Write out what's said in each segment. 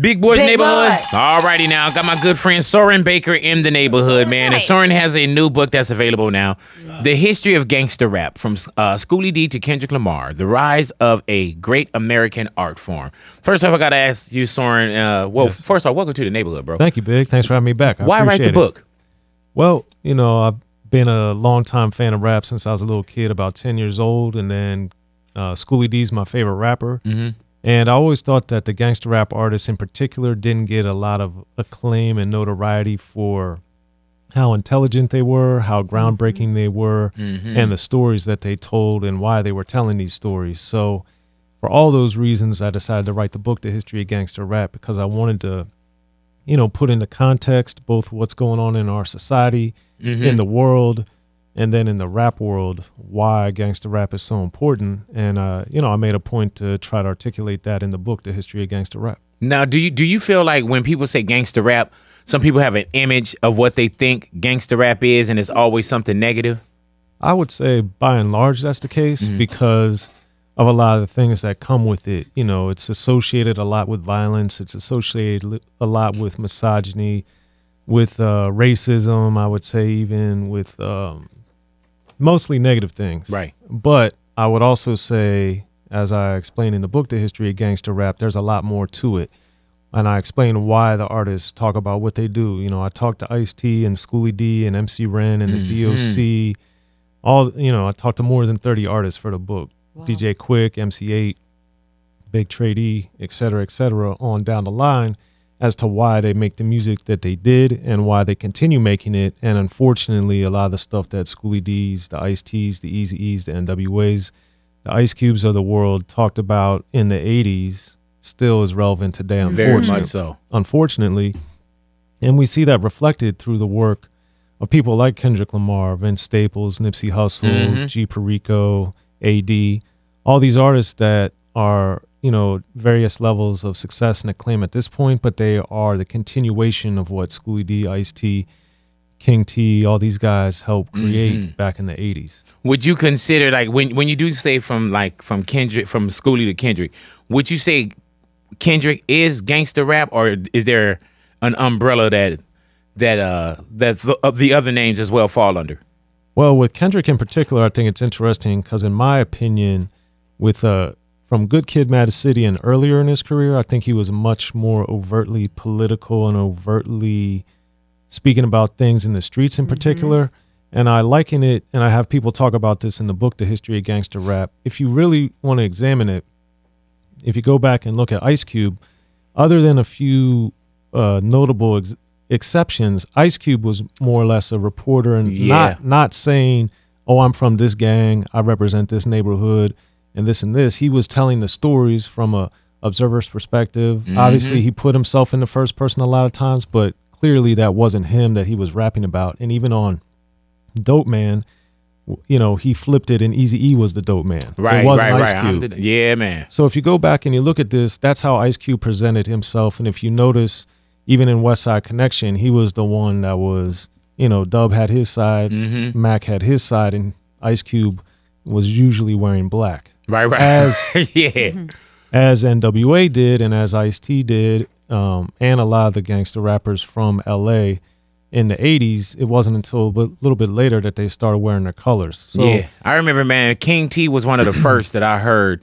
Big Boys Big Neighborhood. Boy. Alrighty now. Got my good friend Soren Baker in the neighborhood, man. And Soren has a new book that's available now. The History of Gangster Rap from uh, Schoolly D to Kendrick Lamar. The Rise of a Great American Art Form. First off, I got to ask you, Soren. Uh, well, first off, welcome to the neighborhood, bro. Thank you, Big. Thanks for having me back. I Why write the it. book? Well, you know, I've been a longtime fan of rap since I was a little kid, about 10 years old. And then uh, Schoolly D's my favorite rapper. Mm-hmm. And I always thought that the gangster rap artists in particular didn't get a lot of acclaim and notoriety for how intelligent they were, how groundbreaking mm-hmm. they were, mm-hmm. and the stories that they told and why they were telling these stories. So, for all those reasons, I decided to write the book, The History of Gangster Rap, because I wanted to, you know, put into context both what's going on in our society, mm-hmm. in the world, and then in the rap world, why gangster rap is so important. And, uh, you know, I made a point to try to articulate that in the book, The History of Gangster Rap. Now, do you do you feel like when people say gangster rap, some people have an image of what they think gangster rap is, and it's always something negative? I would say by and large that's the case because of a lot of the things that come with it. You know, it's associated a lot with violence, it's associated a lot with misogyny, with uh, racism, I would say, even with um, mostly negative things. Right. But I would also say, as I explain in the book, The History of Gangster Rap, there's a lot more to it. And I explain why the artists talk about what they do. You know, I talked to Ice T and Schoolly D and MC Ren and the mm-hmm. DOC. All you know, I talked to more than 30 artists for the book. DJ Quik, MC8, Big Trade E, et cetera, et cetera, on down the line as to why they make the music that they did and why they continue making it. And unfortunately, a lot of the stuff that Schoolly D's, the Ice T's, the Eazy-E's, the NWAs, the Ice Cubes of the world talked about in the 80s still is relevant today, Very unfortunately much so. unfortunately. And we see that reflected through the work of people like Kendrick Lamar, Vince Staples, Nipsey Hussle, mm-hmm. G. Perico, AD, all these artists that are, you know, various levels of success and acclaim at this point, but they are the continuation of what Schoolly D, Ice T, King T, all these guys helped create back in the 80s. Would you consider like when when you do say from like from Kendrick from Schoolly to Kendrick, would you say Kendrick is gangster rap, or is there an umbrella that that uh that the, uh, the other names as well fall under? Well, with Kendrick in particular, I think it's interesting because, in my opinion, with uh, from Good Kid, Mad City, and earlier in his career, I think he was much more overtly political and overtly speaking about things in the streets in particular. And I liken it, and I have people talk about this in the book, The History of Gangster Rap. If you really want to examine it, if you go back and look at Ice Cube, other than a few uh, notable ex- exceptions, Ice Cube was more or less a reporter and Yeah. not not saying, "Oh, I'm from this gang, I represent this neighborhood, and this and this." He was telling the stories from a observer's perspective. Obviously, he put himself in the first person a lot of times, but clearly that wasn't him that he was rapping about. And even on Dope Man, you know, he flipped it, and Easy E was the Dope Man. Right, it wasn't right, Ice right. Cube. yeah, man. So if you go back and you look at this, that's how Ice Cube presented himself. And if you notice, even in West Side Connection, he was the one that was, you know, Dub had his side, Mm-hmm. Mac had his side, and Ice Cube was usually wearing black, Right, right. As- yeah, as NWA did and as Ice T did, um, and a lot of the gangster rappers from LA in the 80s. It wasn't until a little bit later that they started wearing their colors. So yeah. I remember, man. King T was one of the first that I heard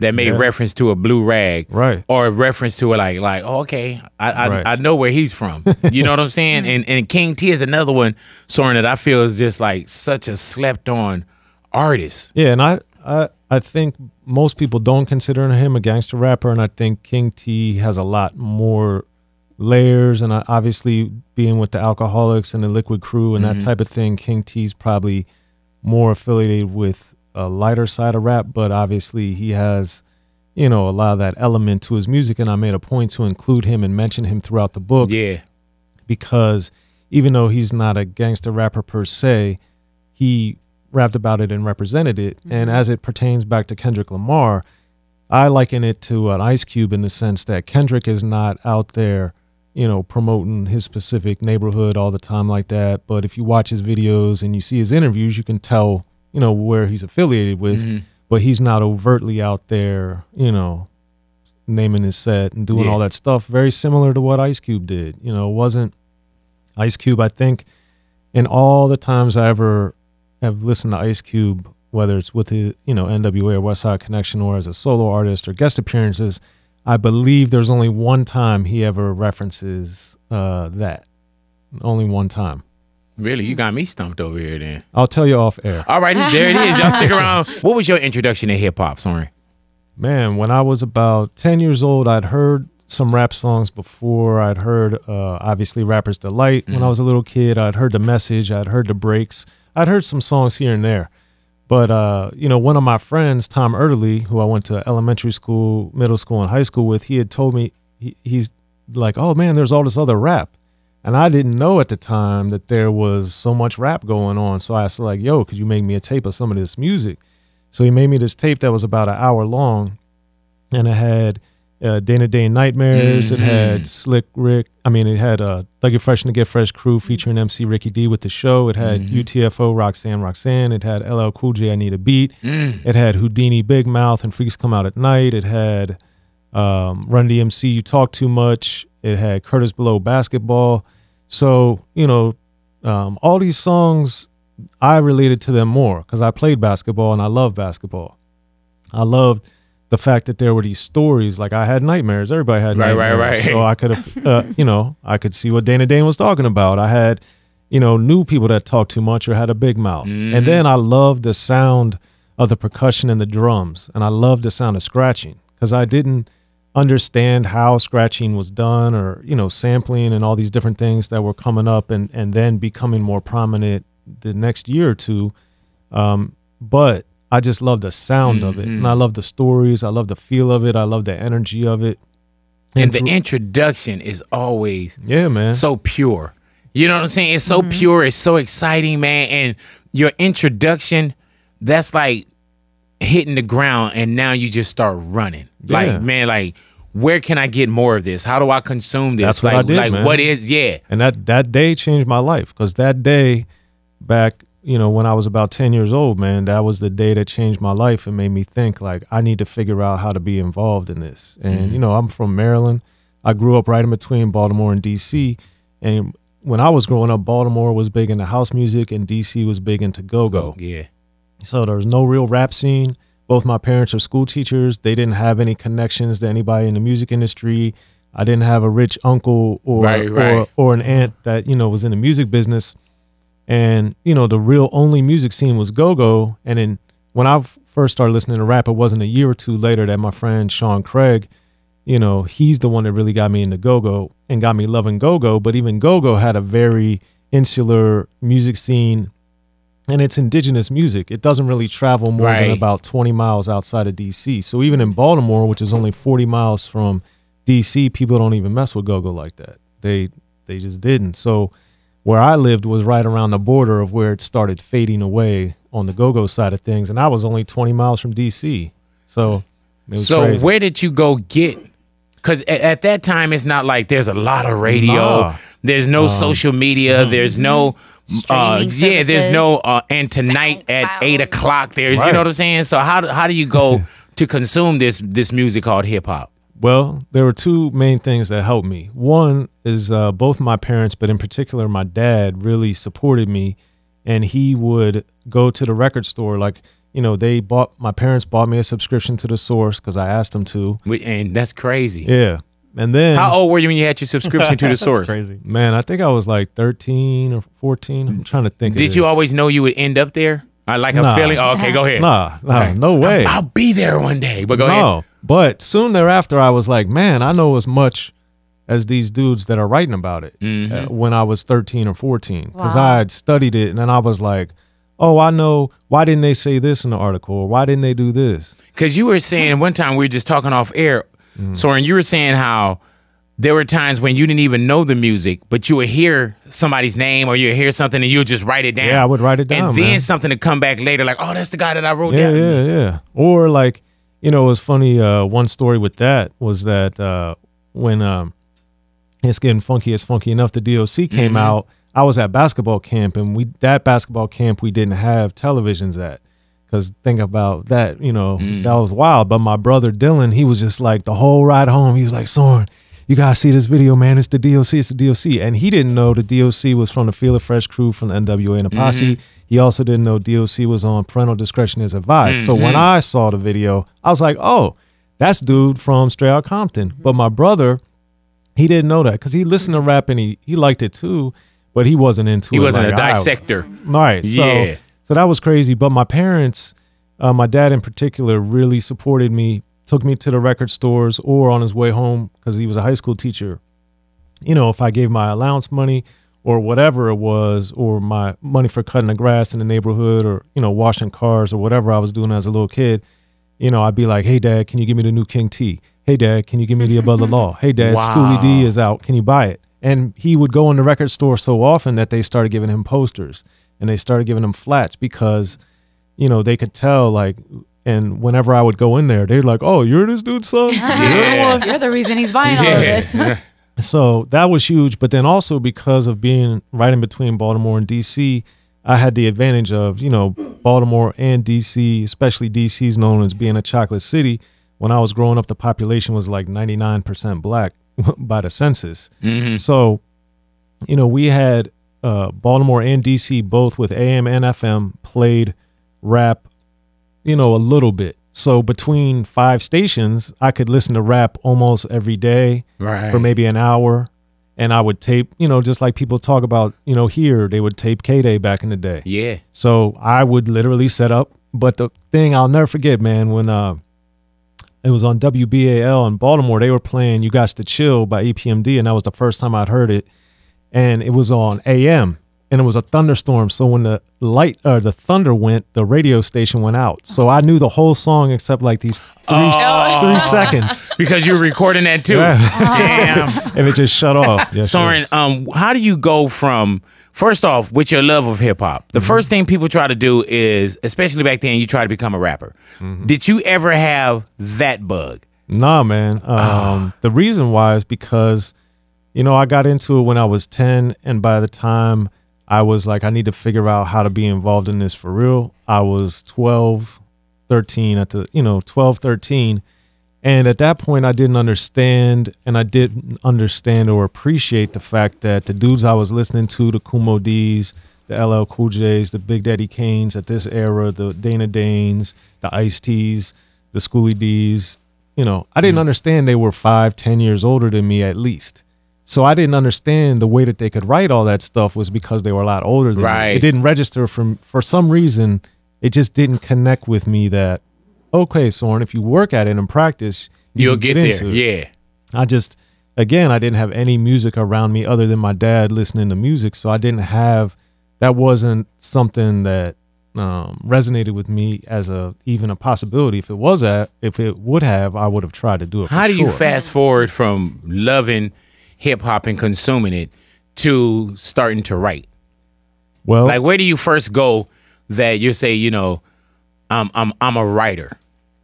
that made Yeah. reference to a blue rag, Right. Or a reference to it, like, like, oh, okay, I, I, Right. I know where he's from. You know what I'm saying? and and King T is another one, Soren, that I feel is just like such a slept on artist. Yeah, and I, I I think most people don't consider him a gangster rapper, and I think King T has a lot more layers, and uh, obviously being with the Alkaholiks and the Likwit Crew and that mm-hmm. type of thing, King T's probably more affiliated with a lighter side of rap, but obviously he has, you know, a lot of that element to his music, and I made a point to include him and mention him throughout the book Yeah, because even though he's not a gangster rapper per se, he rapped about it and represented it. And mm-hmm. as it pertains back to Kendrick Lamar, I liken it to an Ice Cube in the sense that Kendrick is not out there, you know, promoting his specific neighborhood all the time like that. But if you watch his videos and you see his interviews, you can tell, you know, where he's affiliated with. Mm-hmm. But he's not overtly out there, you know, naming his set and doing Yeah. all that stuff. Very similar to what Ice Cube did. You know, it wasn't Ice Cube. I think in all the times I ever have listened to Ice Cube, whether it's with the you know NWA or West Side Connection or as a solo artist or guest appearances, I believe there's only one time he ever references uh, that. Only one time. Really, you got me stumped over here. Then. I'll tell you off air. All righty, there it is. Y'all stick around. What was your introduction to hip hop, Sorry. Man, when I was about 10 years old, I'd heard some rap songs before. I'd heard, uh, obviously, Rapper's Delight when I was a little kid. I'd heard The Message. I'd heard The Breaks. I'd heard some songs here and there. But, uh, you know, one of my friends, Tom Erdely, who I went to elementary school, middle school, and high school with, he had told me, he, he's like, oh man, there's all this other rap. And I didn't know at the time that there was so much rap going on. So I was like, yo, could you make me a tape of some of this music? So he made me this tape that was about an hour long, and it had uh, Dana Dane Nightmares. It had Slick Rick. I mean, it had uh, Like It Fresh and the Get Fresh crew featuring MC Ricky D with the show. It had UTFO Roxanne Roxanne. It had LL Cool J I Need a Beat. It had Whodini Big Mouth and Freaks Come Out at Night. It had um, Run DMC You Talk Too Much. It had Kurtis Blow Basketball. So you know, um, all these songs I related to them more because I played basketball and I love basketball. I loved the fact that there were these stories. Like I had nightmares. Everybody had Right, right, nightmares. right. So I could have, uh, you know, I could see what Dana Dane was talking about. I had, you know, new people that talked too much or had a big mouth. And then I loved the sound of the percussion and the drums, and I loved the sound of scratching because I didn't understand how scratching was done or you know sampling and all these different things that were coming up and and then becoming more prominent the next year or two um but i just love the sound of it and i mm-hmm. love the stories i love the feel of it i love the energy of it And the through- introduction is always yeah man so pure. You know what I'm saying? It's so mm-hmm. pure. It's so exciting, man. And your introduction, that's like hitting the ground, and now you just start running. Yeah. Like, man, like, where can I get more of this? How do I consume this? That's what like, I did, like man. what is? Yeah, and that that day changed my life because that day back you know when i was about 10 years old man that was the day that changed my life and made me think like i need to figure out how to be involved in this and mm-hmm. you know i'm from maryland i grew up right in between baltimore and dc and when i was growing up baltimore was big into house music and dc was big into go-go oh, yeah. so there was no real rap scene. Both my parents are school teachers. They didn't have any connections to anybody in the music industry. I didn't have a rich uncle or Right, right. or or an aunt that you know was in the music business. And you know the real only music scene was go-go. And then when i first started listening to rap, it wasn't a year or two later that my friend Sean Craig, you know, he's the one that really got me into go-go and got me loving go-go. But even go-go had a very insular music scene and it's indigenous music. It doesn't really travel more than about 20 miles outside of DC. So even in Baltimore, which is only 40 miles from DC, people don't even mess with go-go like that. They they just didn't. So where I lived was right around the border of where it started fading away on the go-go side of things, and I was only 20 miles from DC. So it was So crazy. where did you go get? Because at, at that time, it's not like there's a lot of radio. Nah. There's no social media. There's no. Uh, yeah, there's no uh, and tonight at SoundCloud. eight o'clock. There's you know what I'm saying. So how do- how do you go to consume this this music called hip hop? Well, there were two main things that helped me. One is uh, both my parents, but in particular my dad, really supported me, and he would go to the record store. Like you know, they bought my parents bought me a subscription to the Source because I asked them to. And that's crazy. Yeah, and then How old were you when you had your subscription to the source? Crazy, man, I think I was like thirteen or fourteen. I'm trying to think. of Did you always know you would end up there? I like a Nah. feeling. Oh, okay, go ahead. Nah, nah, no way. I'll be there one day. But go no, ahead. But soon thereafter, I was like, man, I know as much as these dudes that are writing about it Mm-hmm. uh, when I was 13 or 14 because Wow. I had studied it and then I was like, oh, I know. Why didn't they say this in the article? Or why didn't they do this? Because you were saying one time we were just talking off air, Mm. Soren, you were saying how there were times when you didn't even know the music, but you would hear somebody's name or you would hear something and you would just write it down. Yeah, I would write it down, And then something to come back later, like, oh, that's the guy that I wrote Yeah, down. yeah, yeah. Or like, you know, it was funny. Uh, one story with that was that uh, when um, it's getting funky, it's funky enough. The DOC came out. I was at basketball camp, and we that basketball camp we didn't have televisions at Because think about that, you know, that was wild. But my brother Dylan, he was just like the whole ride home. He was like, Soren, you gotta see this video, man. It's the DOC, it's the DOC. And he didn't know the DOC was from the Fila Fresh crew from the NWA and the Posse. He also didn't know DOC was on Parental Discretion is Advised. So when I saw the video, I was like, oh, that's dude from Straight Out Compton. But my brother, he didn't know that because he listened to rap and he, he liked it too, but he wasn't into He it. He wasn't a like I- dissector. Right. So, Yeah. so that was crazy. But my parents, uh, my dad in particular, really supported me, took me to the record stores or on his way home because he was a high school teacher. You know, if I gave my allowance money or whatever it was, or my money for cutting the grass in the neighborhood or, you know, washing cars or whatever I was doing as a little kid, you know, I'd be like, hey, dad, can you give me the new King T? Hey, dad, can you give me the Above the Law? Hey, dad, Schoolly D is out. Can you buy it? And he would go in the record store so often that they started giving him posters and they started giving him flats because, you know, they could tell like, and whenever I would go in there, they're like, "Oh, you're this dude's son." Yeah. You're the reason he's buying all of this. So that was huge. But then also because of being right in between Baltimore and DC, I had the advantage of, you know, Baltimore and DC, especially DC is known as being a chocolate city. When I was growing up, the population was like 99% black by the census. So, you know, we had uh, Baltimore and DC both with AM and FM played rap, you know, a little bit. So between five stations, I could listen to rap almost every day Right. for maybe an hour. And I would tape, you know, just like people talk about, you know, here, they would tape K Day back in the day. Yeah. So I would literally set up. But the thing I'll never forget, man, when uh, it was on WBAL in Baltimore, they were playing You Got to Chill by EPMD, and that was the first time I'd heard it. And it was on AM, and it was a thunderstorm. So when the light or the thunder went, the radio station went out. So I knew the whole song except like these three, three seconds, Because you're recording that too. Yeah. Damn. and it just shut off. Yes, Soren, yes. um, how do you go from first off with your love of hip hop? Mm-hmm. The first thing people try to do is, especially back then, you try to become a rapper. Mm-hmm. Did you ever have that bug? Nah, man. Um, Ah. The reason why is because, you know, I got into it when I was 10, and by the time I was like, I need to figure out how to be involved in this for real, I was 12, 13 at the, you know, 12, 13. And at that point, I didn't understand, and I didn't understand or appreciate the fact that the dudes I was listening to, the Kool Moe Dee's, the LL Cool J's, the Big Daddy Kanes at this era, the Dana Danes, the Ice T's, the Schoolly D's, you know, I didn't mm. understand they were five, ten years older than me at least. So I didn't understand the way that they could write all that stuff was because they were a lot older than Right. me. It didn't register from for some reason. It just didn't connect with me that okay, Soren, if you work at it and practice, you You'll can get, into there. it. Yeah. I just again I didn't have any music around me other than my dad listening to music, so I didn't have that wasn't something that um, resonated with me as a even a possibility. If it was that, if it would have, I would have tried to do it. For How do you fast forward from loving hip hop and consuming it to starting to write? Well, Like, where do you first go that you say, you know, I'm I'm I'm a writer?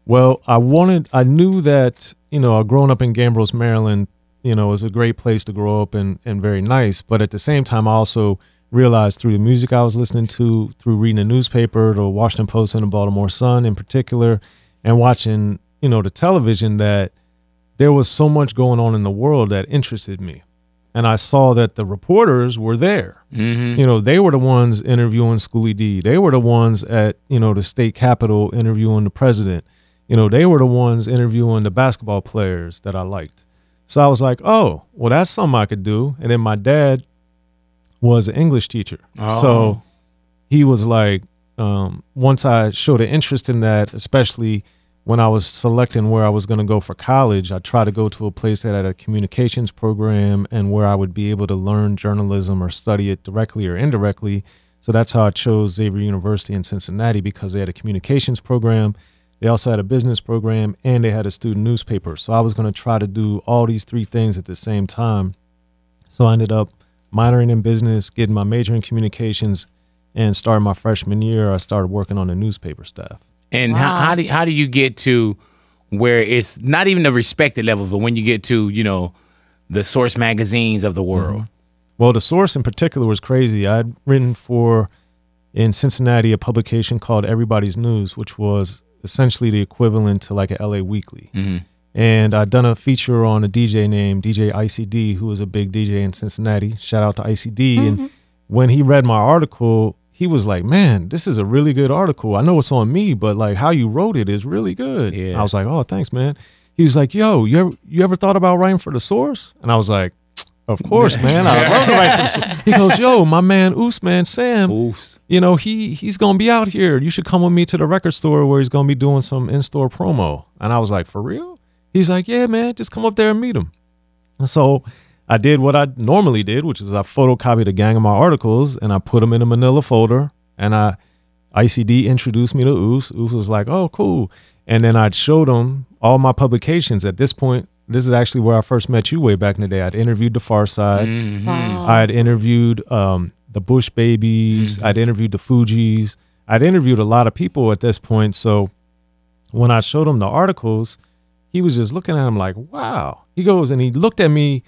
Well, I wanted, I knew that, you know, growing up in Gambrills, Maryland, you know, was a great place to grow up and, and very nice. But at the same time, I also realized through the music I was listening to, through reading the newspaper, the Washington Post and the Baltimore Sun in particular, and watching, you know, the television, that there was so much going on in the world that interested me. And I saw that the reporters were there. You know, they were the ones interviewing Schoolly D. They were the ones at, you know, the state capitol interviewing the president. You know, they were the ones interviewing the basketball players that I liked. So I was like, oh, well, that's something I could do. And then my dad was an English teacher. Oh. So he was like, um, once I showed an interest in that, especially when I was selecting where I was going to go for college, I tried to go to a place that had a communications program and where I would be able to learn journalism or study it directly or indirectly. So that's how I chose Xavier University in Cincinnati because they had a communications program. They also had a business program and they had a student newspaper. So I was going to try to do all these three things at the same time. So I ended up minoring in business, getting my major in communications, and starting my freshman year, I started working on the newspaper staff. And how, how do how do you get to where it's not even the respected level, but when you get to you know the source magazines of the world? Well, the source in particular was crazy. I'd written for, in Cincinnati a publication called Everybody's News, which was essentially the equivalent to like a LA Weekly. Mm-hmm. And I'd done a feature on a DJ named DJ ICD, who was a big DJ in Cincinnati. Shout out to ICD. And when he read my article, he was like, "Man, this is a really good article. I know it's on me, but like how you wrote it is really good." Yeah. I was like, "Oh, thanks, man." He was like, "Yo, you ever you ever thought about writing for the Source?" And I was like, "Of course, man. I love to write for the Source." He goes, "Yo, my man Usman Sam, Oofs. you know he he's gonna be out here. You should come with me to the record store where he's gonna be doing some in store promo." And I was like, "For real?" He's like, "Yeah, man. Just come up there and meet him." And so I did what I normally did, which is I photocopied a gang of my articles and I put them in a manila folder. And I, ICD introduced me to Oos. Oos was like, oh, cool. And then I'd showed him all my publications. At this point, this is actually where I first met you way back in the day. I'd interviewed The Pharcyde. Mm-hmm. Wow. I'd interviewed um, the Bush Babees. I'd interviewed the Fugees. I'd interviewed a lot of people at this point. So when I showed him the articles, he was just looking at him like, wow. He goes and he looked at me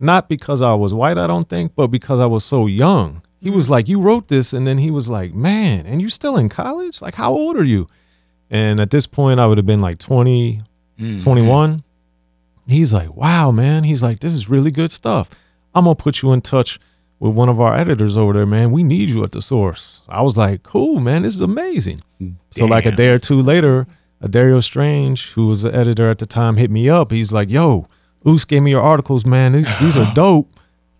not because I was white, I don't think, but because I was so young. He was like, You wrote this. And then he was like, Man, and you still in college? Like, how old are you? And at this point, I would have been like 20, Mm-hmm. 21. He's like, Wow, man. He's like, This is really good stuff. I'm going to put you in touch with one of our editors over there, man. We need you at the source. I was like, Cool, man. This is amazing. So, like a day or two later, Adario Strange, who was the editor at the time, hit me up. He's like, "Yo, Oos gave me your articles, man. These, these are dope."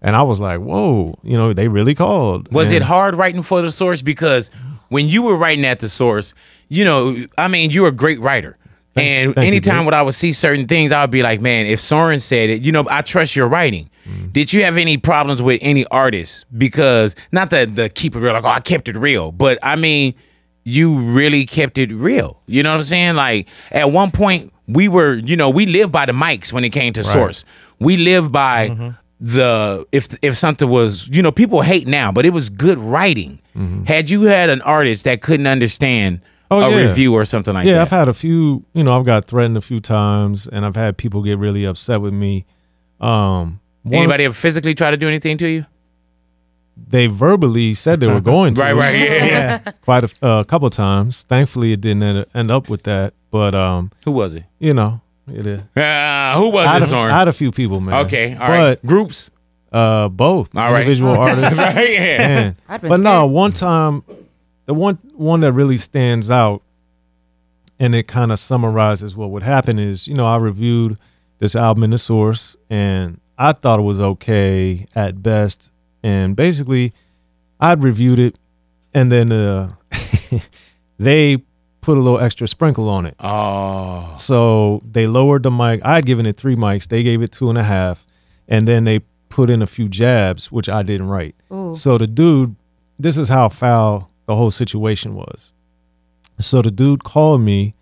And I was like, "Whoa, you know, they really called." Was And it hard writing for the source? Because when you were writing at the source, you know, I mean, you're a great writer. and thank anytime dude. when I would see certain things, I would be like, man, if Soren said it, you know, I trust your writing. Mm-hmm. Did you have any problems with any artists? Because not that the keep it real, like, oh, I kept it real, but I mean, you really kept it real. You know what I'm saying? Like at one point, we were, you know, we lived by the mics when it came to source. We lived by Mm-hmm. the if if something was, you know, people hate now, but it was good writing. Had you had an artist that couldn't understand Mm-hmm. Oh, a yeah. review or something like yeah, that? Yeah, I've had a few. You know, I've got threatened a few times, and I've had people get really upset with me. Um, Anybody ever physically try to do anything to you? They verbally said they were going to. Right, right, yeah, yeah. Quite a uh, couple times. Thankfully, it didn't end, end up with that. But um, Who was it? you know, it is. Uh, who was I had, it, a, Soren? I had a few people, man. Okay, all right. Groups. But uh, both All right. individual artists. right, yeah. Man. I'd been But no, one time, the one one that really stands out, and it kind of summarizes what would happen is, you know, I reviewed this album in the source, and I thought it was okay at best, and basically, I'd reviewed it, and then uh, they put a little extra sprinkle on it. Oh, So they lowered the mic. I'd given it three mics. They gave it two and a half, and then they put in a few jabs, which I didn't write. Ooh. So the dude, this is how foul the whole situation was. So the dude called me.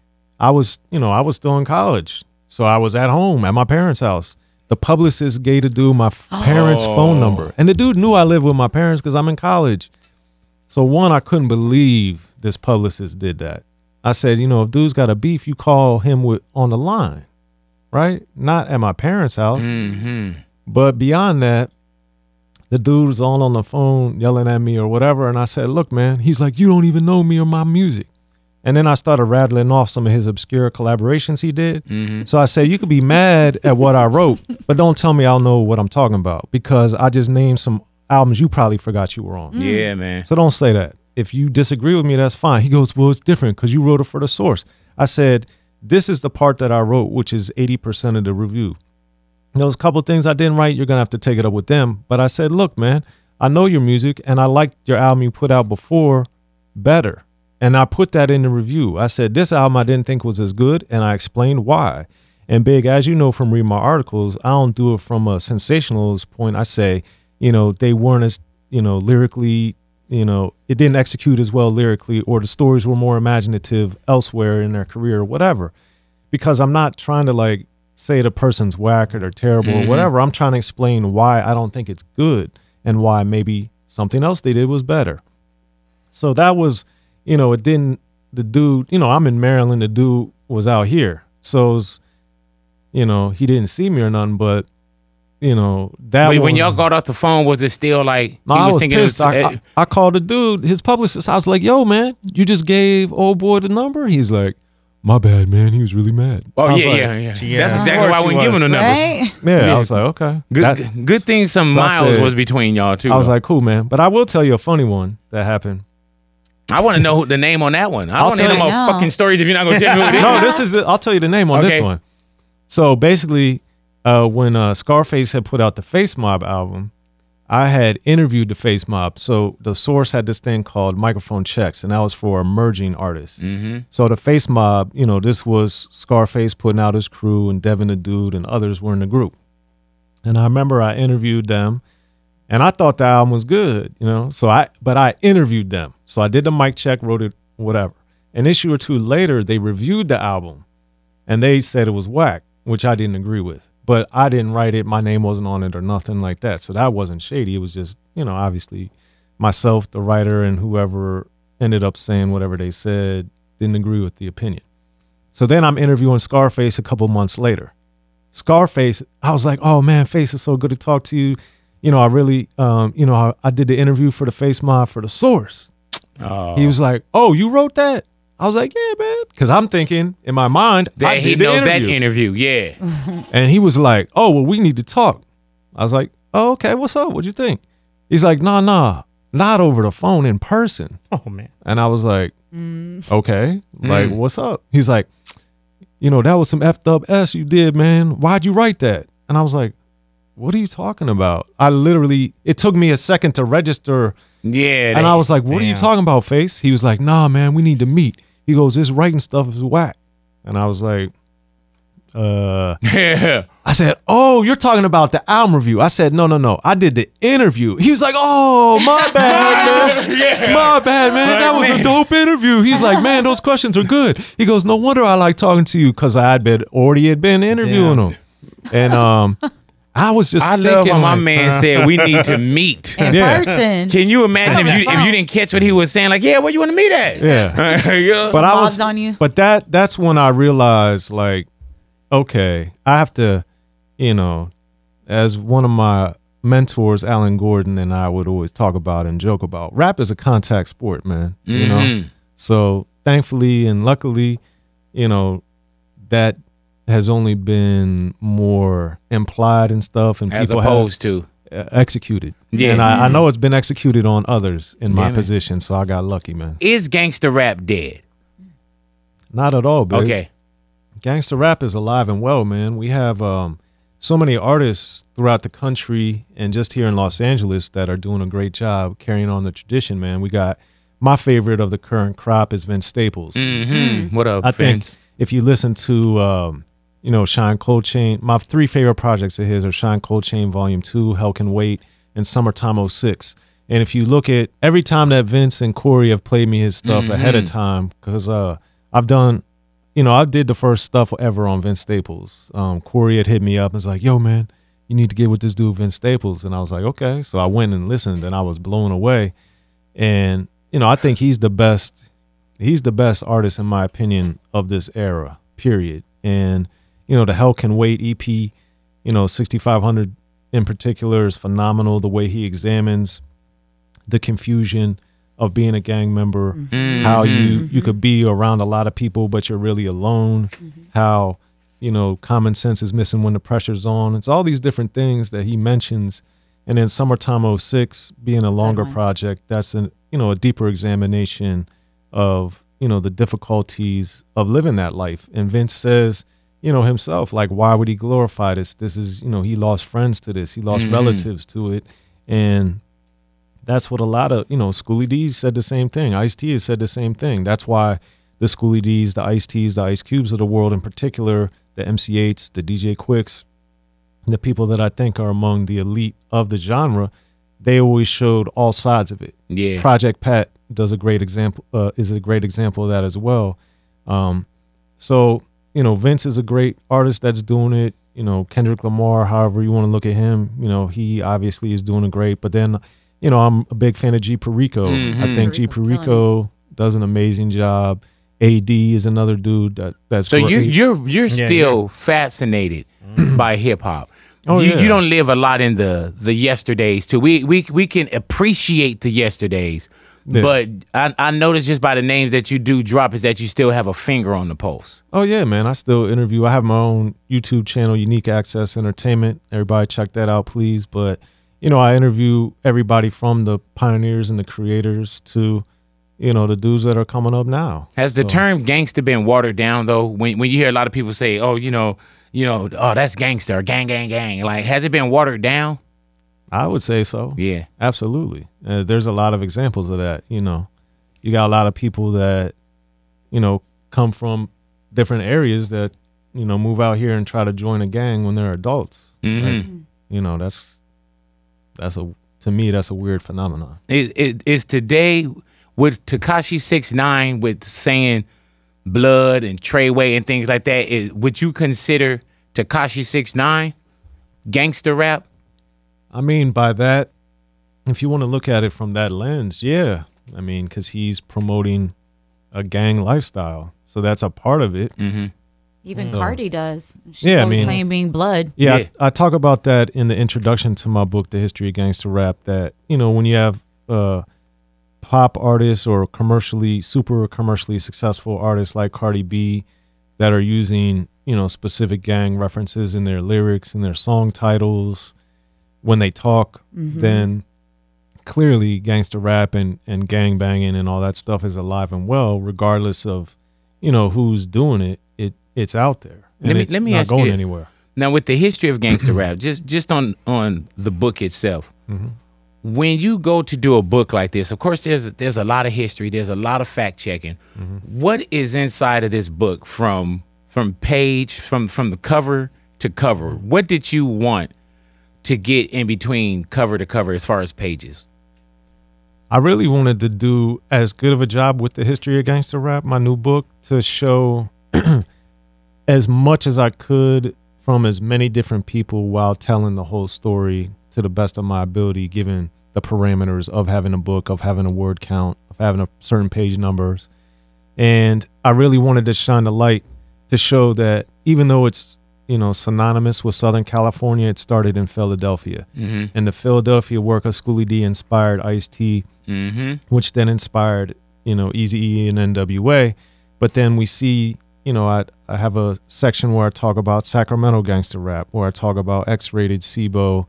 I was, you know, I was still in college, so I was at home at my parents' house. The publicist gave the dude my parents' phone number, and the dude knew I lived with my parents because I'm in college. So one, I couldn't believe this publicist did that. I said, you know, if dude's got a beef, you call him with on the line, right? Not at my parents' house. hmm But beyond that, the dude was all on the phone yelling at me or whatever. And I said, Look, man, he's like, You don't even know me or my music. And then I started rattling off some of his obscure collaborations he did. Mm-hmm. So I said, You could be mad at what I wrote, but don't tell me I'll know what I'm talking about because I just named some albums you probably forgot you were on. yeah, man. So don't say that. If you disagree with me, that's fine. He goes, Well, it's different because you wrote it for the source. I said, This is the part that I wrote, which is 80% of the review. There's a couple things I didn't write. You're going to have to take it up with them. But I said, Look, man, I know your music and I liked your album you put out before better. And I put that in the review. I said, This album I didn't think was as good. And I explained why. And Big, as you know from reading my articles, I don't do it from a sensationalist point. I say, you know, they weren't as, you know, lyrically, you know, it didn't execute as well lyrically, or the stories were more imaginative elsewhere in their career or whatever. Because I'm not trying to like say the person's whack or they're terrible or mm-hmm. whatever. I'm trying to explain why I don't think it's good and why maybe something else they did was better. So that was, you know, it didn't, the dude, you know, I'm in Maryland, the dude was out here. So it was, you know, he didn't see me or nothing, but you know that. Wait, when y'all got off the phone, was it still like No, he I was, was thinking it pissed. was, I, eh, I, I called the dude, his publicist. I was like, "Yo, man, you just gave old boy the number." He's like, "My bad, man. He was really mad." Oh I yeah, like, yeah, yeah, Yeah. That's exactly why I he wouldn't give him was. the number. Right? Yeah, Yeah. I was like, "Okay." Good, That- good thing some So miles said- was between y'all too. I was though. like, "Cool, man." But I will tell you a funny one that happened. I want to know who, the name on that one. I I'll want to tell know more No. fucking stories if you're not gonna tell me it is. no, this is it. I'll tell you the name on Okay. this one. So basically, uh, when uh, Scarface had put out the Face Mob album, I had interviewed the Face Mob. So the source had this thing called microphone checks, and that was for emerging artists. Mm-hmm. So the Face Mob, you know, this was Scarface putting out his crew, and Devin the Dude and others were in the group. And I remember I interviewed them, and I thought the album was good, you know. So I, but I interviewed them. So I did the mic check, wrote it, whatever. An issue or two later, they reviewed the album, and they said it was whack, which I didn't agree with. But I didn't write it. My name wasn't on it or nothing like that. So that wasn't shady. It was just, you know, obviously myself, the writer, and whoever ended up saying whatever they said didn't agree with the opinion. So then I'm interviewing Scarface a couple months later. Scarface, I was like, oh man, Face is so good to talk to you. You know, I really, um, you know, I, I did the interview for the Face Mob for the source. Oh. He was like, oh, you wrote that? I was like, yeah, man. Because I'm thinking in my mind, I that he did the knows that interview. interview. Yeah. And he was like, "Oh, well, we need to talk." I was like, "Oh, okay. What's up? What'd you think?" He's like, "Nah, nah, not over the phone, in person." Oh man. And I was like, "Okay, like, Mm. what's up?" He's like, "You know, that was some effed up s you did, man. Why'd you write that?" And I was like, "What are you talking about?" I literally, it took me a second to register, Yeah. and I was like, "What are you talking about, face?" He was like, "Nah, man, we need to meet." He goes, "This writing stuff is whack," and I was like, "Uh." yeah. I said, "Oh, you're talking about the album review." I said, "No, no, no. I did the interview." He was like, "Oh, my bad, man. yeah. My bad, man. That was a dope interview." He's like, "Man, those questions are good." He goes, "No wonder I like talking to you because I had been already had been interviewing Damn. him." And um, I was just I thinking, love how my like, man said we need to meet. In Yeah. person. Can you imagine if you if you didn't catch what he was saying? Like, yeah, where you want to meet at? Yeah. yeah. but I was on you. But that that's when I realized like, okay, I have to, you know, as one of my mentors, Alan Gordon, and I would always talk about and joke about. Rap is a contact sport, man. You know, Mhm. so thankfully and luckily, you know, that has only been more implied and stuff, and as people have opposed to uh, executed. Yeah. and I, I know it's been executed on others in my Yeah, man. position, so I got lucky, man. is gangster rap dead? Not at all, babe. Okay. Gangster rap is alive and well, man. We have um, so many artists throughout the country and just here in Los Angeles that are doing a great job carrying on the tradition, man. We got my favorite of the current crop is Vince Staples. Mm-hmm. What up, I think Vince? if you listen to, um, you know, Shyne Coldchain, my three favorite projects of his are Shyne Coldchain Volume 2, Hell Can Wait, and Summertime 06. And if you look at every time that Vince and Corey have played me his stuff ahead of time, because uh, I've done, you know, I did the first stuff ever on Vince Staples. Um, Corey had hit me up and was like, yo, man, you need to get with this dude, Vince Staples. And I was like, okay. So I went and listened and I was blown away. And, you know, I think he's the best he's the best artist in my opinion of this era period and you know the hell can wait. Ep you know 6500 in particular is phenomenal the way he examines the confusion of being a gang member mm-hmm. how you you mm-hmm. could be around a lot of people but you're really alone mm-hmm. how you know common sense is missing when the pressure's on. It's all these different things that he mentions. And then summertime 06 being a longer one. project that's an you know a deeper examination of you know the difficulties of living that life. And vince says you know himself like why would he glorify this this is you know he lost friends to this he lost Mhm. relatives to it and that's what a lot of you know schoolly d's said the same thing ice t has said the same thing that's why the schoolly d's the ice t's the ice cubes of the world in particular the mc eihts the dj quiks the people that i think are among the elite of the genre they always showed all sides of it Yeah. Project Pat does a great example uh, is a great example of that as well. Um, so you know Vince is a great artist that's doing it. You know Kendrick Lamar, however you want to look at him, you know he obviously is doing it great. But then, you know I'm a big fan of G Perico. I Mhm. think G Perico's Perico does an amazing job. AD is another dude that that's So you great. you're you're Yeah, still fascinated by hip hop, Oh, you, yeah. you don't live a lot in the the yesterdays too. We we we can appreciate the yesterdays, Yeah. but I I noticed just by the names that you do drop is that you still have a finger on the pulse. Oh yeah, man. I still interview. I have my own YouTube channel, Unique Access Entertainment. Everybody check that out, please. But you know, I interview everybody from the pioneers and the creators to, you know, the dudes that are coming up now. Has the So, term gangster been watered down though? When when you hear a lot of people say, "Oh, you know, you know, oh, that's gangster, gang, gang, gang," like has it been watered down? I would say so. Yeah. Absolutely. Uh, there's a lot of examples of that. You know, you got a lot of people that, you know, come from different areas that, you know, move out here and try to join a gang when they're adults. hmm Like, you know, that's that's a to me that's a weird phenomenon. Is, is, is today with Tekashi Six Nine with saying blood and Treyway and things like that? Is would you consider Tekashi Six Nine gangster rap? I mean, by that, if you want to look at it from that lens, yeah. I mean, because he's promoting a gang lifestyle, so that's a part of it. Mm-hmm. Even So- Cardi does. She's Yeah, I always mean- claiming blood. Yeah, Yeah. I, I talk about that in the introduction to my book, The History of Gangster Rap. That you know, when you have uh, pop artists or commercially super commercially successful artists like Cardi B that are using you know specific gang references in their lyrics and their song titles when they talk, mm-hmm. then clearly gangster rap and and gang banging and all that stuff is alive and well, regardless of you know who's doing it. It it's out there. Let me- it's let me not ask you going this. anywhere. Now, with the history of gangster rap, just just on on the book itself, mm-hmm. when you go to do a book like this, of course, there's there's a lot of history, there's a lot of fact checking. Mm-hmm. What is inside of this book from from page from from the cover to cover? What did you want to get in between cover to cover as far as pages? I really wanted to do as good of a job with the history of gangster rap, my new book, to show as much as I could from as many different people while telling the whole story to the best of my ability, given the parameters of having a book, of having a word count, of having a certain page numbers. And I really wanted to shine the light to show that even though it's, you know, synonymous with Southern California, it started in Philadelphia. Mm-hmm. And the Philadelphia work of Schoolly D inspired Ice T Mm-hmm. which then inspired you know Easy E and NWA. But then we see you know I I have a section where I talk about Sacramento gangster rap, where I talk about X-Raided C-Bo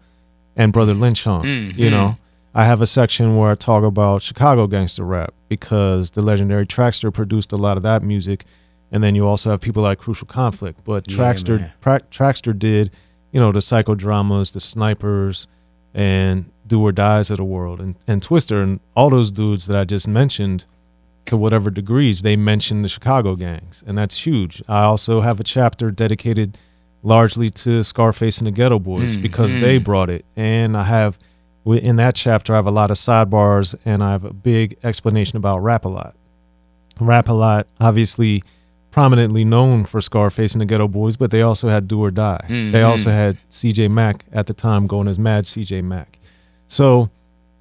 and Brother Lynch Hung. You Mhm. know, I have a section where I talk about Chicago gangster rap because the legendary Traxster produced a lot of that music. And then you also have people like Crucial Conflict, but Yeah, Traxster man. pra- Traxster did, you know, the psychodramas, the snipers, and do or dies of the world and, and Twista and all those dudes that I just mentioned to whatever degrees they mentioned the Chicago gangs and that's huge. I also have a chapter dedicated largely to Scarface and the Geto Boys Mm, because mm. they brought it and I have in that chapter I have a lot of sidebars and I have a big explanation about Rap a Lot. Rap a Lot obviously prominently known for Scarface and the Geto Boys, but they also had Do or Die. They Mhm. also had CJ Mac at the time going as Mad CJ Mac. So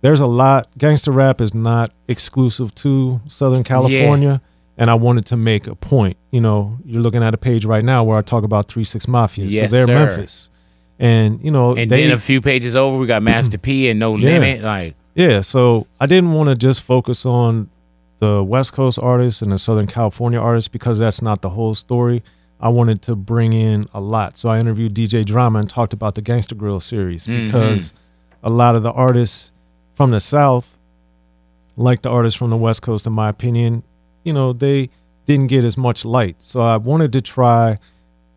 there's a lot. Gangster rap is not exclusive to Southern California. Yeah. And I wanted to make a point. You know, you're looking at a page right now where I talk about Three Six Mafia. Yes, so they're sir. Memphis. And, you know, And they, then a few pages over, we got Master P and No Yeah. Limit. Like, yeah, so I didn't want to just focus on the West Coast artists and the Southern California artists because that's not the whole story. I wanted to bring in a lot. So I interviewed DJ Drama and talked about the Gangster Grill series Mhm. because a lot of the artists from the South, like the artists from the West Coast, in my opinion, you know, they didn't get as much light. So I wanted to try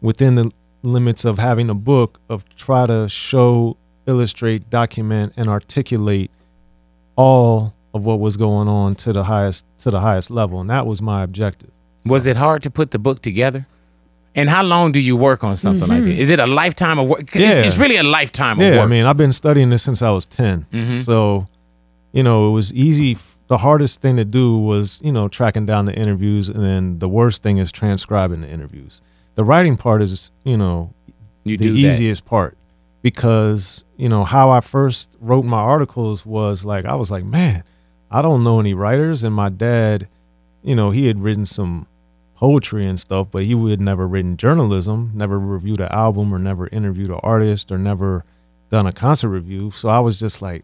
within the limits of having a book of try to show, illustrate, document, and articulate all of what was going on to the highest to the highest level, and that was my objective. was it hard to put the book together? And how long do you work on something like this? Is it a lifetime of work? It's, Mm-hmm. Yeah. it's really a lifetime of Yeah, work. I mean, I've been studying this since I was 10. Mhm. So, you know, it was easy. The hardest thing to do was, you know, tracking down the interviews, and then the worst thing is transcribing the interviews. The writing part is, you know, you the easiest part because, you know, how I first wrote my articles was like, I was like, man, I don't know any writers. And my dad, you know, he had written some poetry and stuff, but he would never written journalism, never reviewed an album or never interviewed an artist or never done a concert review. So I was just like,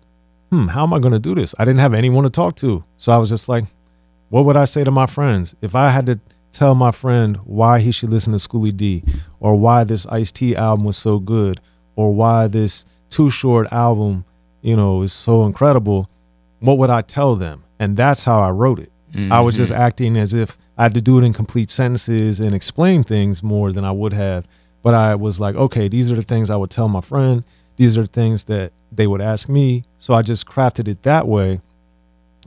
hmm, how am I going to do this? I didn't have anyone to talk to. So I was just like, what would I say to my friends if I had to tell my friend why he should listen to Schoolly D or why this Ice T album was so good or why this Too Short album, you know, is so incredible? What would I tell them? And that's how I wrote it. I was just mm-hmm. acting as if I had to do it in complete sentences and explain things more than I would have. But I was like, okay, these are the things I would tell my friend. These are the things that they would ask me. So I just crafted it that way.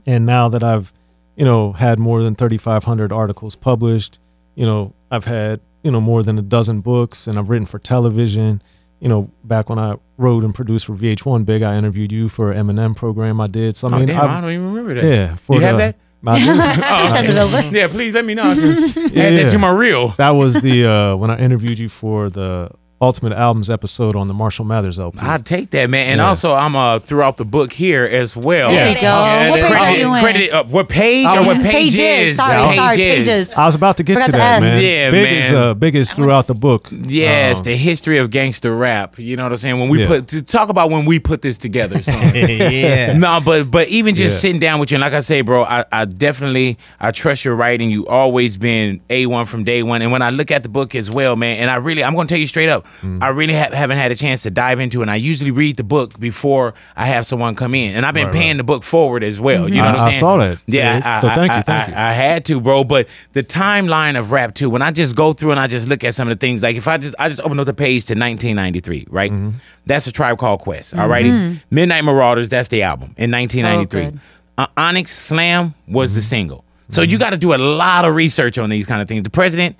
And now that I've, you know, had more than 3,500 articles published, you know, I've had, you know, more than a dozen books and I've written for television. You know, back when I wrote and produced for VH1 Big, I interviewed you for an Eminem program I did. So, I Oh, mean, damn, I've- I don't even remember that. yeah. For You have the- that? I do. Please send it over. Yeah, please let me know. I can Yeah, add that to yeah. my reel. that was the uh, when I interviewed you for the Ultimate Albums episode on the Marshall Mathers LP. I'd take that, man. And Yeah. also, I'm uh throughout the book here as well. There you Yeah. go. Yeah, what, page are Credit, you in? credit up. What page I or what pages? Pages. Sorry, Yeah. sorry, pages. I was about to get Forgot to that, man. Yeah, big is man. uh, big is throughout the book. Yes, Um, the history of gangster rap. You know what I'm saying? When we Yeah. put to talk about when we put this together. son. yeah. no, but but even just Yeah. sitting down with you, and like I say, bro, I, I definitely I trust your writing. You always been a one from day one. And when I look at the book as well, man, and I really I'm gonna tell you straight up, Mm. I really ha- haven't had a chance to dive into it. And I usually read the book before I have someone come in, and I've been Right, paying the book forward as well. You know I- what I'm I saw that. Yeah, Yeah. I, So I- thank you, I- thank you. I, I had to, bro. But the timeline of rap too. When I just go through and I just look at some of the things, like if I just I just open up the page to 1993, right? Mm-hmm. That's a tribe called Quest. All righty, Midnight Marauders. That's the album in 1993. Oh, uh, Onyx Slam was Mm-hmm. the single. So you got to do a lot of research on these kind of things. The president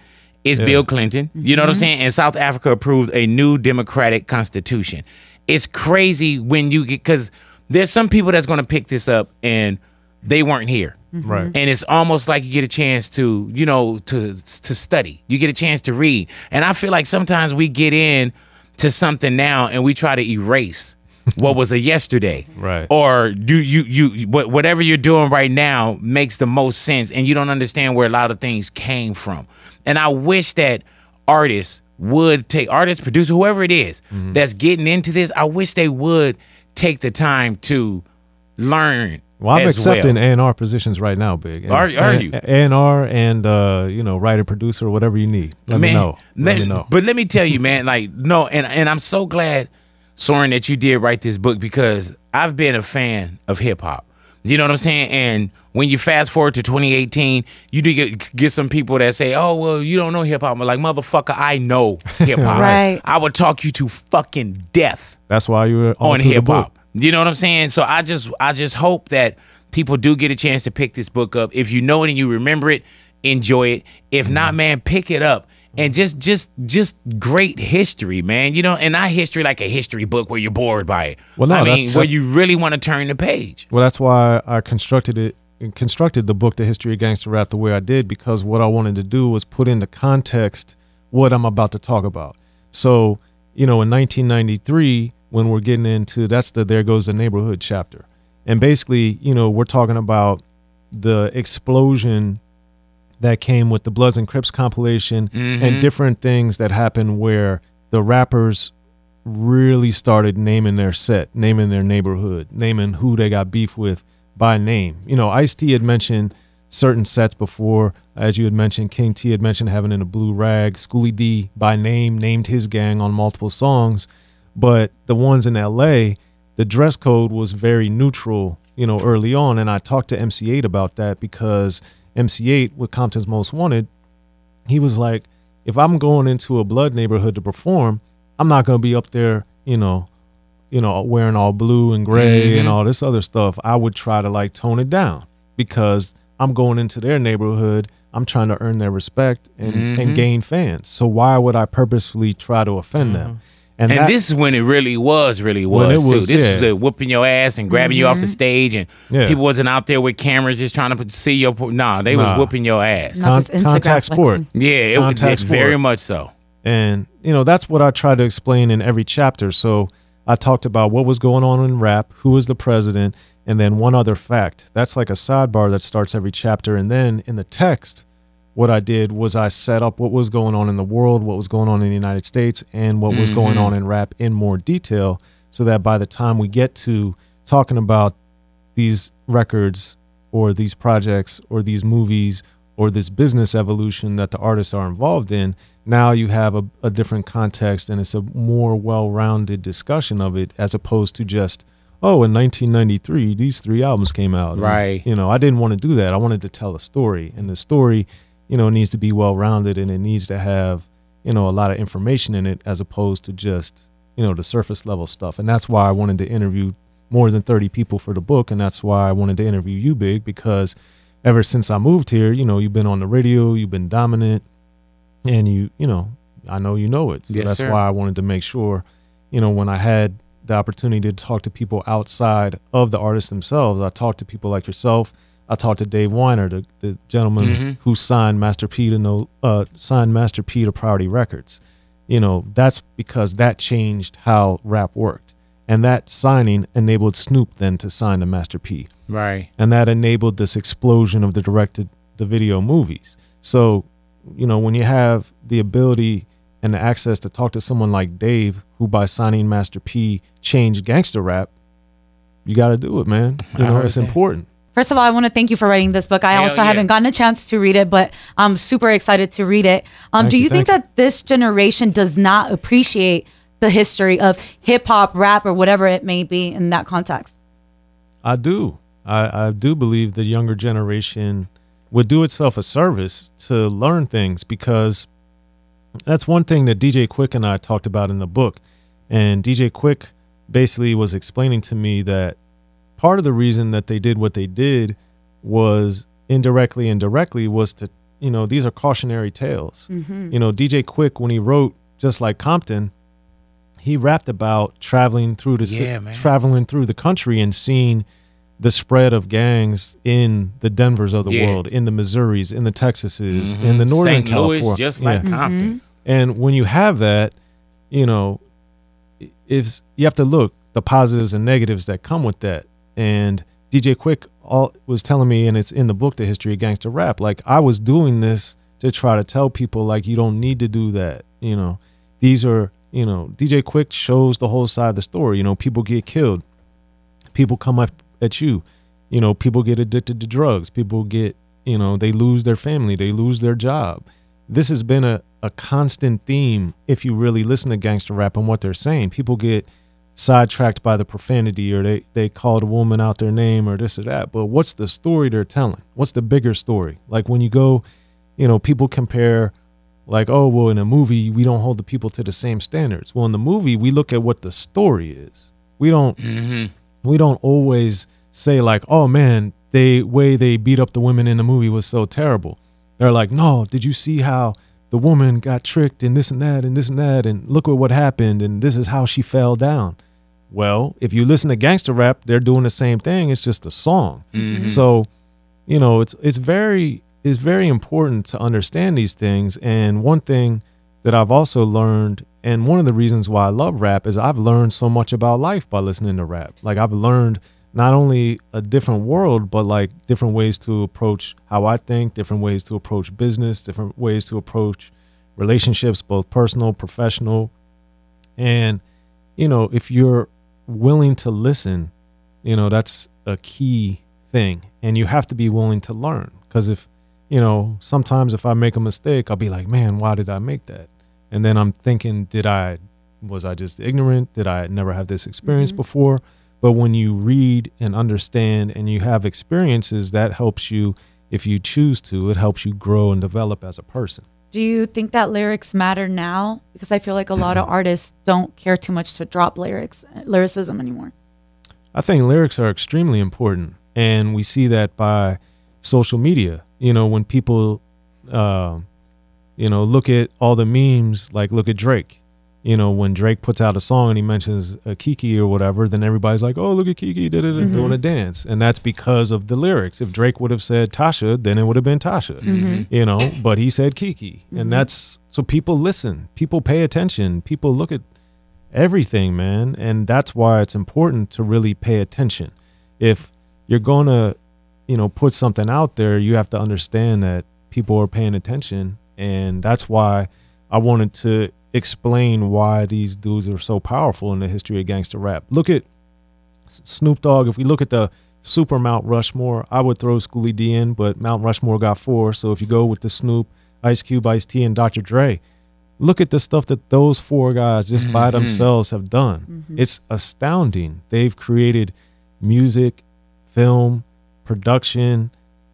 is Bill Clinton. You know what I'm mm-hmm. saying? And South Africa approved a new democratic constitution. It's crazy when you get because there's some people that's going to pick this up and they weren't here. Mm-hmm. Right. And it's almost like you get a chance to, you know, to to study. You get a chance to read. And I feel like sometimes we get in to something now and we try to erase what was a yesterday. Right. Or do you you whatever you're doing right now makes the most sense and you don't understand where a lot of things came from. And I wish that artists would take artists, producer, whoever it is Mm-hmm. that's getting into this, I wish they would take the time to learn. Well, I'm accepting well. A and R positions right now, big. Are- are you? A and R and uh, you know, writer, producer, whatever you need. Let me know. Let, me know. But let me tell you, man, like no, and and I'm so glad, Soren, that you did write this book because I've been a fan of hip hop. You know what I'm saying? And when you fast forward to 2018, you do get, get some people that say, "Oh, well, you don't know hip hop." I'm like, "Motherfucker, I know hip hop. Right. I would talk you to fucking death That's why you were on hip hop. You know what I'm saying? So I just I just hope that people do get a chance to pick this book up. If you know it and you remember it, enjoy it. If not, Mm-hmm. man, pick it up. And just just just great history, man. You know, and not history like a history book where you're bored by it. Well, no, I mean where you really want to turn the page. Well, that's why I constructed it constructed the book, The History of Gangster Rap, the way I did, because what I wanted to do was put into context what I'm about to talk about. So, you know, in 1993, when we're getting into that's the There Goes the Neighborhood chapter. And basically, you know, we're talking about the explosion that came with the Bloods and Crips compilation and mm-hmm. different things that happened where the rappers really started naming their set, naming their neighborhood, naming who they got beef with by name. You know, Ice T had mentioned certain sets before, as you had mentioned. King T had mentioned having in a blue rag. Schoolly D by name named his gang on multiple songs, but the ones in L.A., the dress code was very neutral. You know, early on, and I talked to MC Eiht about that because MC Eiht with Compton's Most Wanted, he was like, if I'm going into a blood neighborhood to perform, I'm not gonna be up there, you know, you know, wearing all blue and gray and mm-hmm. all this other stuff. I would try to like tone it down because I'm going into their neighborhood. I'm trying to earn their respect and, and mm-hmm. gain fans. So why would I purposefully try to offend them? Mm-hmm. And that- this is when it really was, really When was, it too. was, This is the whooping your ass and grabbing you off the mm-hmm. stage, and Yeah. people wasn't out there with cameras just trying to put- see your. po- Nah, they was Nah. whooping your ass. Not this Con- Instagram contact sport. flexing. Yeah, it was Contact it- very much so. And, you know, that's what I try to explain in every chapter. So I talked about what was going on in rap, who was the president, and then one other fact. That's like a sidebar that starts every chapter. And then in the text, what I did was I set up what was going on in the world, what was going on in the United States, and what was going on mm-hmm. in rap in more detail, so that by the time we get to talking about these records or these projects or these movies or this business evolution that the artists are involved in, now you have a, a different context and it's a more well rounded discussion of it as opposed to just, oh, in 1993, these three albums came out. And, Right. you know, I didn't want to do that. I wanted to tell a story. And the story, you know, it needs to be well rounded and it needs to have, you know, a lot of information in it as opposed to just, you know, the surface level stuff. And that's why I wanted to interview more than 30 people for the book. And that's why I wanted to interview you, Big, because ever since I moved here, you know, you've been on the radio, you've been dominant, and you, you know, I know you know it. So Yes, that's sir. why I wanted to make sure, you know, when I had the opportunity to talk to people outside of the artists themselves, I talked to people like yourself. I talked to Dave Weiner, the, the gentleman Mhm. who signed Master P to no, uh, signed Master P to Priority Records. You know, that's because that changed how rap worked. And that signing enabled Snoop then to sign to Master P Right. and that enabled this explosion of the directed the video movies. So, you know, when you have the ability and the access to talk to someone like Dave, who by signing Master P changed gangster rap, you got to do it, man. You know, it's that. important. First of all, I want to thank you for writing this book. I Hell also yeah. haven't gotten a chance to read it, but I'm super excited to read it. Um, do you, you think thank that this generation does not appreciate the history of hip hop, rap, or whatever it may be in that context? I do. I, I do believe the younger generation would do itself a service to learn things because that's one thing that DJ Quik and I talked about in the book. And DJ Quik basically was explaining to me that part of the reason that they did what they did was indirectly and directly was to, you know, these are cautionary tales. Mm-hmm. You know, DJ Quik, when he wrote Just Like Compton, he rapped about traveling through the Yeah, man. traveling through the country and seeing the spread of gangs in the Denvers of the Yeah. world, in the Missouris, in the Texases, in the mm-hmm. Northern St. Louis, California. just like Yeah. Compton. Mm-hmm. And when you have that, you know, if you have to look the positives and negatives that come with that. And DJ Quik all was telling me, and it's in the book, The History of Gangster Rap. Like I was doing this to try to tell people, like you don't need to do that. You know, these are, you know, DJ Quik shows the whole side of the story. You know, people get killed, people come up at you. You know, people get addicted to drugs. People get, you know, they lose their family, they lose their job this has been a, a constant theme if you really listen to gangster rap and what they're saying. People get sidetracked by the profanity or they, they called a woman out their name or this or that. But what's the story they're telling? What's the bigger story? Like when you go, you know, people compare like, oh, well, in a movie, we don't hold the people to the same standards. Well, in the movie, we look at what the story is. We don't Mm-hmm. we don't always say like, "Oh man, they way they beat up the women in the movie was so terrible." They're like, "No, did you see how the woman got tricked and this and that and this and that and look at what happened and this is how she fell down." Well, if you listen to gangster rap, they're doing the same thing. It's just a song. Mm-hmm. So, you know, it's it's very it's very important to understand these things. And one thing that I've also learned, and one of the reasons why I love rap is I've learned so much about life by listening to rap. Like I've learned not only a different world, but like different ways to approach how I think, different ways to approach business, different ways to approach relationships, both personal, professional. And, you know, if you're willing to listen, you know, that's a key thing. And you have to be willing to learn. Because if, you know, sometimes if I make a mistake, I'll be like, man, why did I make that? And then I'm thinking, did I, was I just ignorant? Did I never have this experience mm-hmm. before? But when you read and understand and you have experiences, that helps you, if you choose to, it helps you grow and develop as a person. Do you think that lyrics matter now? Because I feel like a lot of artists don't care too much to drop lyrics, lyricism anymore. I think lyrics are extremely important, and we see that by social media. You know, when people, uh, you know, look at all the memes, like look at Drake. You know, when Drake puts out a song and he mentions a Kiki or whatever, then everybody's like, "Oh, look at Kiki, da da da, mm-hmm. doing a dance," and that's because of the lyrics. If Drake would have said Tasha, then it would have been Tasha. Mm-hmm. You know, but he said Kiki, and mm-hmm. that's so people listen, people pay attention, people look at everything, man. And that's why it's important to really pay attention. If you're going to, you know, put something out there, you have to understand that people are paying attention, and that's why I wanted to explain why these dudes are so powerful in the history of gangster rap. Look at Snoop Dogg. If we look at the Super Mount Rushmore, I would throw Schoolly D in, but Mount Rushmore got four. So if you go with the Snoop, Ice Cube, Ice T, and Dr. Dre, look at the stuff that those four guys just by Mm-hmm. themselves have done. It's astounding. They've created music, film, production,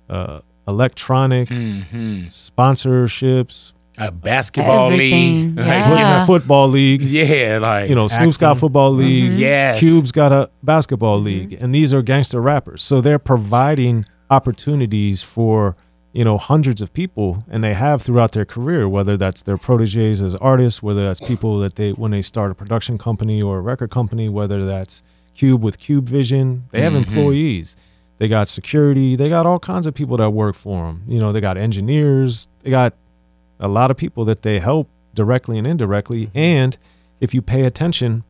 uh, electronics, Mhm. sponsorships, A basketball Everything, league. yeah. foot- Ah. football league. yeah, like You know, Snoop's got Acting. football league. Yes. Cube's got a basketball league, and these are gangster rappers. So they're providing opportunities for you know hundreds of people, and they have throughout their career. Whether that's their proteges as artists, whether that's people that they when they start a production company or a record company, whether that's Cube with Cube Vision, they have employees. They got security. They got all kinds of people that work for them. You know, they got engineers. They got a lot of people that they help directly and indirectly. Mm-hmm. And if you pay attention,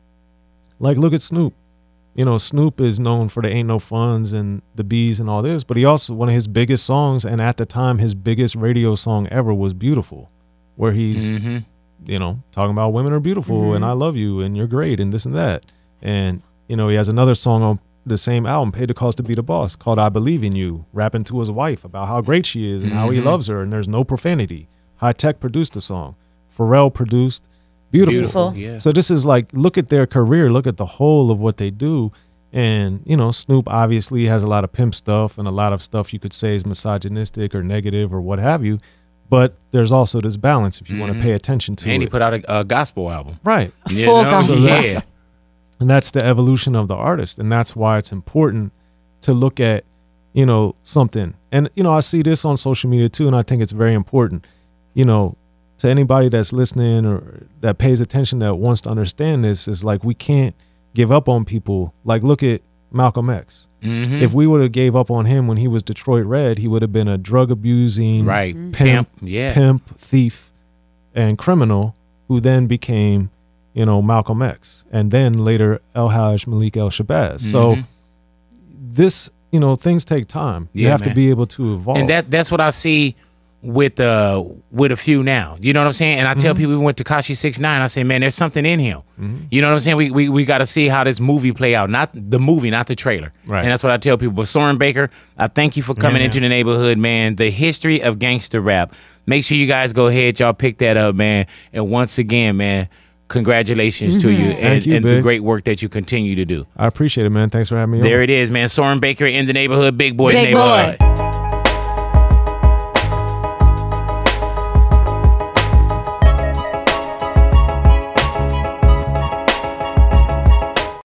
like look at Snoop. You know, Snoop is known for the Ain't No Funds and the Bees and all this, but he also one of his biggest songs, and at the time his biggest radio song ever was Beautiful, where he's hmm you know talking about women are beautiful mm-hmm. and I love you and you're great and this and that. And you know, he has another song on the same album, Paid the Cost to Be the Boss, called I Believe in You, rapping to his wife about how great she is and how he mm-hmm. loves her and there's no profanity. Hi-Tek produced the song. Pharrell produced Beautiful. Beautiful. Yeah. So this is like look at their career, look at the whole of what they do. And, you know, Snoop obviously has a lot of pimp stuff and a lot of stuff you could say is misogynistic or negative or what have you. But there's also this balance if you want to mm-hmm. pay attention to and he put out a, a gospel album. right. You Full know? gospel. So that's- Yeah. And that's the evolution of the artist. And that's why it's important to look at, you know, something. And, you know, I see this on social media too, and I think it's very important. You know, to anybody that's listening or that pays attention that wants to understand this, is like we can't give up on people. Like look at Malcolm X. Mhm. If we would have gave up on him when he was Detroit Red, he would have been a drug abusing right. pimp, Pimp. Yeah. pimp, thief, and criminal who then became, you know, Malcolm X and then later El-Hajj Malik El-Shabazz. So Mhm. this, you know, things take time. you have man. to be able to evolve. And that that's what I see with uh with a few now. You know what I'm saying? And I Mm-hmm. tell people we went to Kashi six nine. I say, man, there's something in him. You know what I'm saying? We we, we got to see how this movie play out, not the movie, not the trailer. Right. And that's what I tell people. But Soren Baker, I thank you for coming Yeah. into the neighborhood, man. The history of gangster rap. Make sure you guys go ahead, y'all pick that up, man. And once again, man. Congratulations to you and, you, and the great work that you continue to do. I appreciate it, man. Thanks for having me on. There it is, man. Soren Baker in the neighborhood, big boy Big boy. neighborhood.